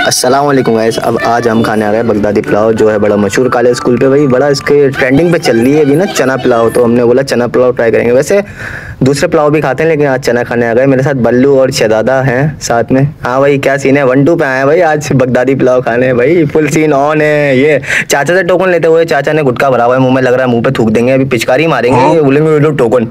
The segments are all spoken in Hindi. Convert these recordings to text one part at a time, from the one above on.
अस्सलाम वालेकुम गाइस अब आज हम खाने आ रहे हैं बगदादी पुलाव जो है बड़ा मशहूर कॉलेज स्कूल पे। भाई बड़ा इसके ट्रेंडिंग पे चल रही है अभी ना चना पुलाव। तो हमने बोला चना पुलाव ट्राई करेंगे। वैसे दूसरे पुलाव भी खाते हैं लेकिन आज चना खाने आ गए। मेरे साथ बल्लू और शहदादा हैं साथ में। हाँ भाई क्या सीन है? वन टू पे आए हैं भाई आज बगदादी पुलाव खाने। भाई फुल सीन ऑन है ये। चाचा से टोकन लेते हुए चाचा ने गुटका भरा हुआ है। मुँह में लग रहा है मुँह पे थूक देंगे। अभी पिचकारी मारेंगे। ये बोलेंगे टोकन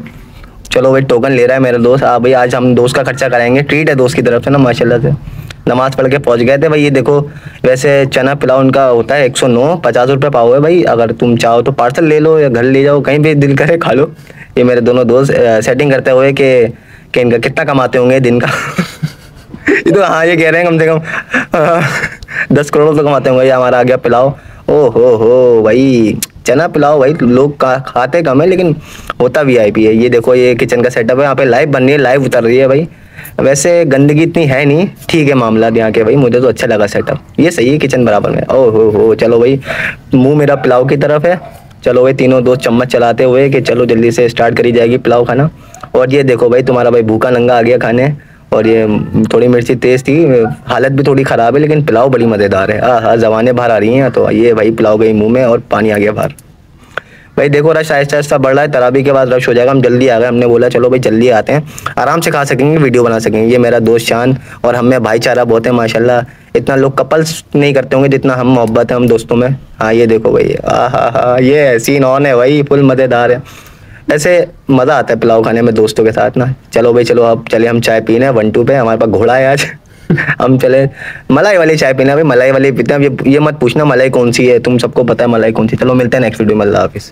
चलो भाई टोकन ले रहा है मेरा दोस्त। हाँ भाई आज हम दोस्त का खर्चा कराएँगे ट्रीट है दोस्त की तरफ़ से ना माशाल्लाह से। नमाज़ पढ़ के पहुँच गए थे भाई, ये देखो, वैसे चना पुलाव उनका होता है एक सौ नौ, पचास रुपये पाव है भाई, अगर तुम चाहो तो पार्सल ले लो, या घर ले जाओ, कहीं भी दिल करे खा लो। ये मेरे दोनों दोस्त सेटिंग करते हुए कि कि इनका कितना कमाते होंगे दिन का। ये तो हाँ ये कह रहे हैं कम से कम दस करोड़ तो कमाते होंगे ये हमारा आ गया पुलाव। ओ हो हो भाई, चना पुलाव भाई, लोग का खाते कम है, लेकिन होता वी आई पी है। ये देखो, ये किचन का सेटअप है, यहाँ पे लाइव बन रही है लाइव उतर रही है भाई। वैसे गंदगी इतनी है नहीं। ठीक है मामला यहाँ के भाई, मुझे तो अच्छा लगा सेटअप ये सही है किचन बराबर में। ओ हो हो चलो भाई, मुँह मेरा पुलाव की तरफ़ है। चलो भाई, तीनों दो चम्मच चलाते हुए कि चलो जल्दी से स्टार्ट करी जाएगी पुलाव खाना। और ये देखो भाई, तुम्हारा भाई भूखा नंगा आ गया खाने। और ये थोड़ी मिर्ची तेज़ थी, हालत भी थोड़ी ख़राब है, लेकिन पुलाव बड़ी मज़ेदार है। हाँ हाँ बाहर आ रही हैं तो ये भाई पुलाव गई मुँह में और पानी आ गया बाहर। भाई देखो रश आहिस्ता आहिस्ता बढ़ रहा है, तराबी के बाद रश हो जाएगा, हम जल्दी आ गए, हमने बोला, चलो भाई जल्दी आते हैं, आराम से खा सकेंगे, वीडियो बना सकेंगे। ये मेरा दोस्त शान और हम में भाईचारा बहुत है, माशाल्लाह। इतना लोग कपल्स नहीं करते होंगे जितना हम मोहब्बत है, हम दोस्तों में। हाँ ये देखो भाई हाँ हाँ ये सीन ऑन है भाई फुल मज़ेदार है। ऐसे मज़ा आता है पुलाव खाने में दोस्तों के साथ ना। चलो भाई, चलो, अब चले हम चाय पीने, वन टू पे, हमारे पास घोड़ा है आज। हम चले, मलाई वाली चाय पीना, भाई मलाई वाली पीते हैं। ये मत पूछना, मलाई कौन सी है? तुम सबको पता है मलाई कौन सी। चलो, मिलते हैं नेक्स्ट वीडियो में, अल्लाह हाफिज़।